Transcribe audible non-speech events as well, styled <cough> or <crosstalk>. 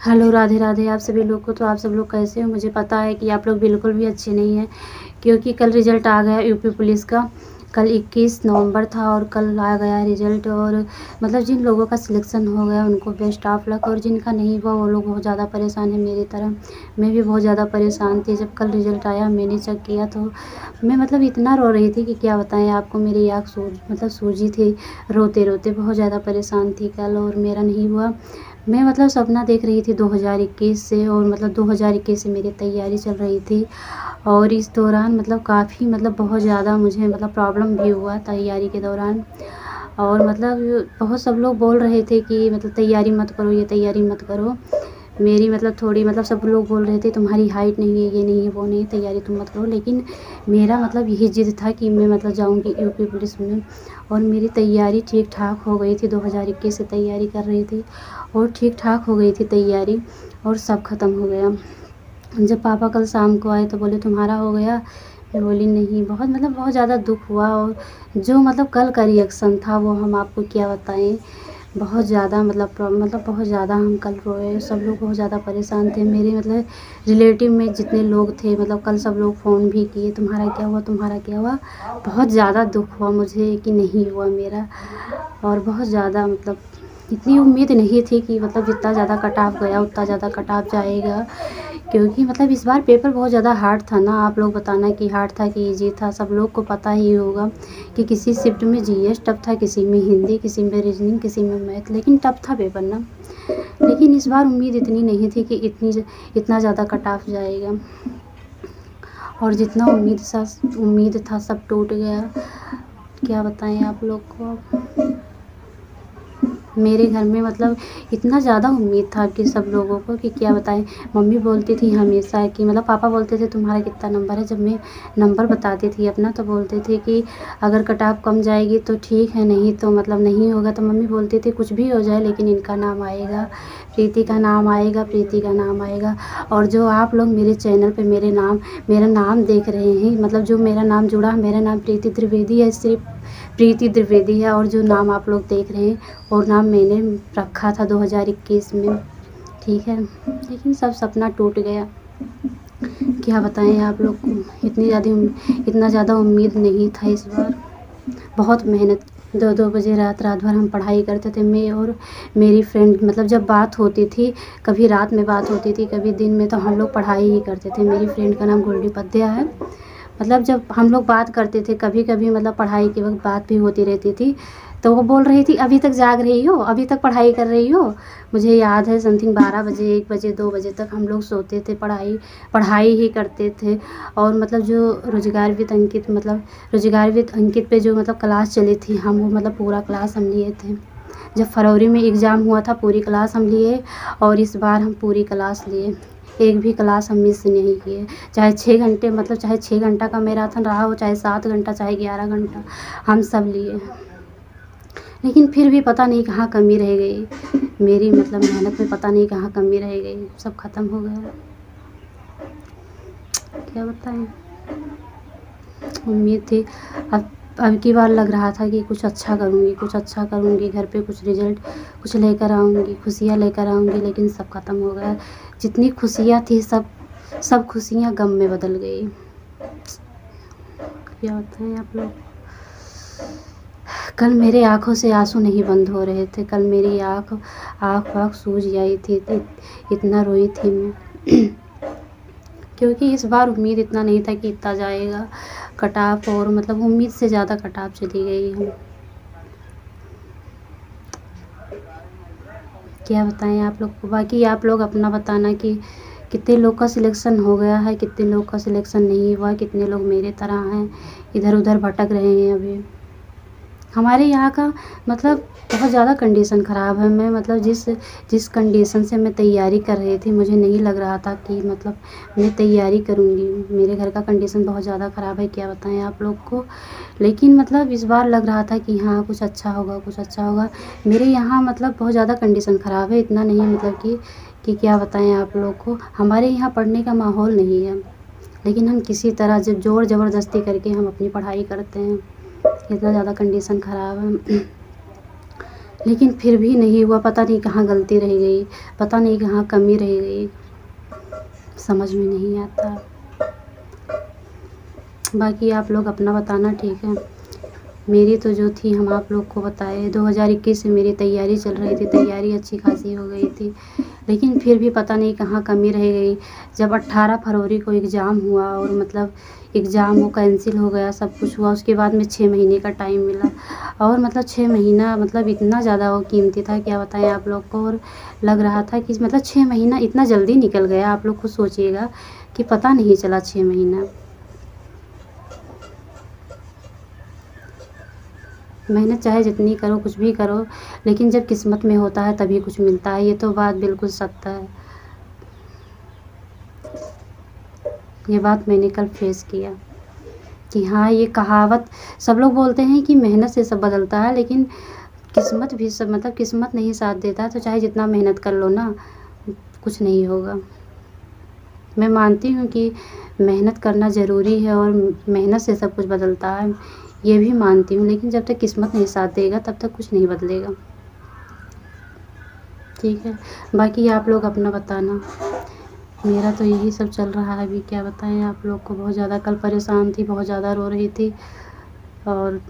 Hello Radhe Radhe, आप सभी लोग को तो आप सब लोग कैसे हो? मुझे पता है कि आप लोग बिल्कुल भी अच्छे नहीं हैं, क्योंकि कल रिज़ल्ट आ गया यूपी पुलिस का। कल 21 नवंबर था और कल आ गया रिज़ल्ट और मतलब जिन लोगों का सिलेक्शन हो गया, उनको बेस्ट ऑफ़ लक और जिनका नहीं हुआ, वो लोग बहुत ज़्यादा परेशान है मेरी तरह। मैं भी बहुत ज़्यादा परेशान थी जब कल रिज़ल्ट आया, मैंने चेक किया तो मैं मतलब इतना रो रही थी कि क्या बताएँ, आपको मेरी आँख सूज मतलब सूझी थी रोते रोते बहुत ज़्यादा परेशान थी कल और मेरा नहीं हुआ। मैं मतलब सपना देख रही थी 2021 से और मतलब 2021 से मेरी तैयारी चल रही थी। और इस दौरान मतलब काफ़ी मतलब बहुत ज़्यादा मुझे मतलब प्रॉब्लम भी हुआ तैयारी के दौरान। और मतलब बहुत सब लोग बोल रहे थे कि मतलब तैयारी मत करो, ये तैयारी मत करो। मेरी मतलब थोड़ी मतलब सब लोग बोल रहे थे, तुम्हारी हाइट नहीं है, ये नहीं है, वो नहीं है, तैयारी तुम मत करो। लेकिन मेरा मतलब यही ज़िद था कि मैं मतलब जाऊँगी यूपी पुलिस में। और मेरी तैयारी ठीक ठाक हो गई थी 2021 से तैयारी कर रही थी और ठीक ठाक हो गई थी तैयारी और सब ख़त्म हो गया। जब पापा कल शाम को आए तो बोले, तुम्हारा हो गया? मैं बोली, नहीं, बहुत मतलब बहुत ज़्यादा दुख हुआ और जो मतलब कल का रिएक्शन था वो हम आपको क्या बताएँ? बहुत ज़्यादा मतलब मतलब बहुत ज़्यादा हम कल रोए सब लोग बहुत ज़्यादा परेशान थे। मेरे मतलब रिलेटिव में जितने लोग थे मतलब कल सब लोग फ़ोन भी किए, तुम्हारा क्या हुआ, तुम्हारा क्या हुआ? बहुत ज़्यादा दुख हुआ मुझे कि नहीं हुआ मेरा। और बहुत ज़्यादा मतलब इतनी उम्मीद नहीं थी कि मतलब जितना ज़्यादा कटाव गया, उतना ज़्यादा कटाव जाएगा। क्योंकि मतलब इस बार पेपर बहुत ज़्यादा हार्ड था ना। आप लोग बताना कि हार्ड था कि ईजी था। सब लोग को पता ही होगा कि किसी शिफ्ट में जीएस टफ था, किसी में हिंदी, किसी में रीजनिंग किसी में मैथ लेकिन टफ था पेपर ना। लेकिन इस बार उम्मीद इतनी नहीं थी कि इतनी इतना ज़्यादा कट ऑफ़ जाएगा। और जितना उम्मीद सा, उम्मीद था सब टूट गया। क्या बताएँ आप लोग को? मेरे घर में मतलब इतना ज़्यादा उम्मीद था कि सब लोगों को कि क्या बताएँ। मम्मी बोलती थी हमेशा कि मतलब पापा बोलते थे, तुम्हारा कितना नंबर है? जब मैं नंबर बताती थी अपना तो बोलते थे कि, अगर कटाव कम जाएगी तो ठीक है, नहीं तो मतलब नहीं होगा। तो मम्मी बोलती थी, कुछ भी हो जाए, लेकिन इनका नाम आएगा, प्रीति का नाम आएगा, प्रीति का नाम आएगा। और जो आप लोग मेरे चैनल पे मेरे नाम, मेरा नाम देख रहे हैं मतलब जो मेरा नाम जुड़ा, मेरा नाम प्रीति त्रिवेदी है, सिर्फ़ प्रीति द्विवेदी है और जो नाम आप लोग देख रहे हैं, और नाम मैंने रखा था 2021 में, ठीक है? लेकिन सब सपना टूट गया। क्या बताएँ आप लोग को? इतनी ज़्यादा इतना ज़्यादा उम्मीद नहीं था इस बार। बहुत मेहनत, दो दो बजे रात रात भर हम पढ़ाई करते थे, मैं और मेरी फ्रेंड मतलब जब बात होती थी, कभी रात में बात होती थी, कभी दिन में तो हम लोग पढ़ाई ही करते थे। मेरी फ्रेंड का नाम गोल्डी पद्या है। मतलब जब हम लोग बात करते थे कभी कभी मतलब पढ़ाई के वक्त बात भी होती रहती थी तो वो बोल रही थी, अभी तक जाग रही हो? अभी तक पढ़ाई कर रही हो? मुझे याद है, समथिंग बारह बजे, एक बजे, दो बजे तक हम लोग सोते थे, पढ़ाई पढ़ाई ही करते थे। और मतलब जो रोज़गार विद अंकित मतलब रोज़गार विद अंकित पे जो मतलब क्लास चली थी, हम वो मतलब पूरा क्लास हम लिए थे। जब फरवरी में एग्ज़ाम हुआ था, पूरी क्लास हम लिए और इस बार हम पूरी क्लास लिए। एक भी क्लास हम मिस नहीं किए। चाहे छः घंटे मतलब चाहे छः घंटा का मैराथन रहा हो, चाहे सात घंटा, चाहे ग्यारह घंटा, हम सब लिए। लेकिन फिर भी पता नहीं कहाँ कमी रह गई। मेरी मतलब मेहनत में पता नहीं कहाँ कमी रह गई। सब ख़त्म हो गया। क्या बताएँ? उम्मीद थी। अब अब की बार लग रहा था कि कुछ अच्छा करूँगी, कुछ अच्छा करूँगी, घर पे कुछ रिज़ल्ट कुछ लेकर आऊँगी, खुशियाँ लेकर आऊँगी, लेकिन सब ख़त्म हो गया। जितनी खुशियाँ थी सब सब खुशियाँ गम में बदल गई। क्या होता है आप लोग? कल मेरे आँखों से आँसू नहीं बंद हो रहे थे, कल मेरी आँख आँख वाँख सूझ आई थी इतना रोई थी मैं। <clears throat> क्योंकि इस बार उम्मीद इतना नहीं था कि इतना जाएगा। कटाप और मतलब उम्मीद से ज़्यादा कटाप चली गई हूँ। क्या बताएँ आप लोग? को बाकी आप लोग अपना बताना कि कितने लोग का सिलेक्शन हो गया है, कितने लोग का सिलेक्शन नहीं हुआ, कितने लोग मेरे तरह हैं इधर उधर भटक रहे हैं अभी। हमारे यहाँ का मतलब बहुत ज़्यादा कंडीशन ख़राब है। मैं मतलब जिस जिस कंडीशन से मैं तैयारी कर रही थी, मुझे नहीं लग रहा था कि मतलब मैं तैयारी करूँगी। मेरे घर का कंडीशन बहुत ज़्यादा ख़राब है, क्या बताएँ आप लोग को? लेकिन मतलब इस बार लग रहा था कि हाँ कुछ अच्छा होगा, कुछ अच्छा होगा। मेरे यहाँ मतलब बहुत ज़्यादा कंडीशन ख़राब है। इतना नहीं मतलब कि कि क्या बताएँ आप लोग को? हमारे यहाँ पढ़ने का माहौल नहीं है। लेकिन हम किसी तरह जब ज़ोर ज़बरदस्ती करके हम अपनी पढ़ाई करते हैं। इतना ज़्यादा कंडीशन ख़राब है। लेकिन फिर भी नहीं हुआ, पता नहीं कहाँ गलती रह गई, पता नहीं कहाँ कमी रह गई। समझ में नहीं आता। बाकी आप लोग अपना बताना, ठीक है? मेरी तो जो थी, हम आप लोग को बताए। 2021 से मेरी तैयारी चल रही थी, तैयारी अच्छी खासी हो गई थी। लेकिन फिर भी पता नहीं कहाँ कमी रह गई। जब 18 फरवरी को एग्ज़ाम हुआ और मतलब एग्ज़ाम वो कैंसिल हो गया, सब कुछ हुआ, उसके बाद में छः महीने का टाइम मिला। और मतलब छः महीना मतलब इतना ज़्यादा वो कीमती था, क्या बताएँ आप लोग को? और लग रहा था कि मतलब छः महीना इतना जल्दी निकल गया, आप लोग खुद सोचिएगा कि पता नहीं चला छः महीना। मेहनत चाहे जितनी करो, कुछ भी करो, लेकिन जब किस्मत में होता है तभी कुछ मिलता है। ये तो बात बिल्कुल सत्य है। ये बात मैंने कल फेस किया कि हाँ ये कहावत सब लोग बोलते हैं कि मेहनत से सब बदलता है, लेकिन किस्मत भी सब मतलब किस्मत नहीं साथ देता तो चाहे जितना मेहनत कर लो ना, कुछ नहीं होगा। मैं मानती हूँ कि मेहनत करना ज़रूरी है और मेहनत से सब कुछ बदलता है। ये भी मानती हूँ, लेकिन जब तक किस्मत नहीं साथ देगा, तब तक कुछ नहीं बदलेगा। ठीक है? बाकी आप लोग अपना बताना। मेरा तो यही सब चल रहा है अभी, क्या बताएँ? आप लोग को बहुत ज़्यादा, कल परेशान थी, बहुत ज़्यादा रो रही थी। और